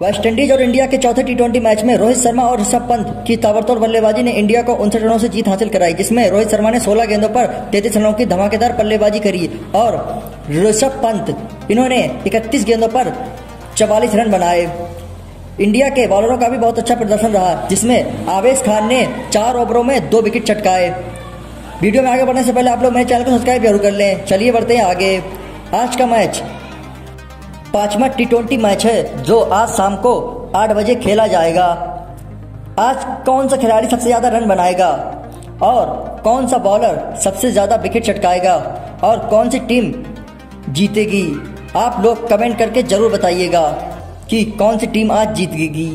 West Indies और India के चौथे टी मैच में रोहित शर्मा और ऋषभ पंत की ताबड़तोड़ बल्लेबाजी ने इंडिया को उनसठ रनों से जीत हासिल कराई, जिसमें रोहित शर्मा ने 16 गेंदों पर 33 रनों की धमाकेदार बल्लेबाजी करी और ऋषभ पंत, इन्होंने 31 गेंदों पर 44 रन बनाए। इंडिया के बॉलरों का भी बहुत अच्छा प्रदर्शन रहा, जिसमें आवेश खान ने चार ओवरों में दो विकेट चटकाए। वीडियो में आगे बढ़ने से पहले आप लोग मेरे चैनल को सब्सक्राइब ज़रूर कर लें। चलिए बढ़ते हैं आगे। आज का मैच पांचवा टी ट्वेंटी मैच है, जो आज शाम को आठ बजे खेला जाएगा। आज कौन सा खिलाड़ी सबसे ज़्यादा रन बनाएगा? और कौन सा बॉलर सबसे ज़्यादा विकेट चटकाएगा? और कौन सी टीम जीतेगी? आप लोग कमेंट करके ज़रूर बताइएगा कि कौन सी टीम आज जीतेगी।